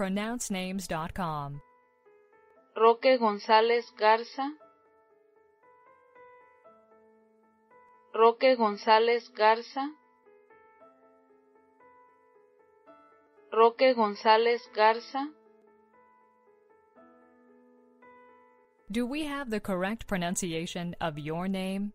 pronouncenames.com. Roque González Garza, Roque González Garza, Roque González Garza. Do we have the correct pronunciation of your name?